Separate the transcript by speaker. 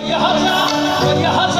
Speaker 1: يا حسن يا حسن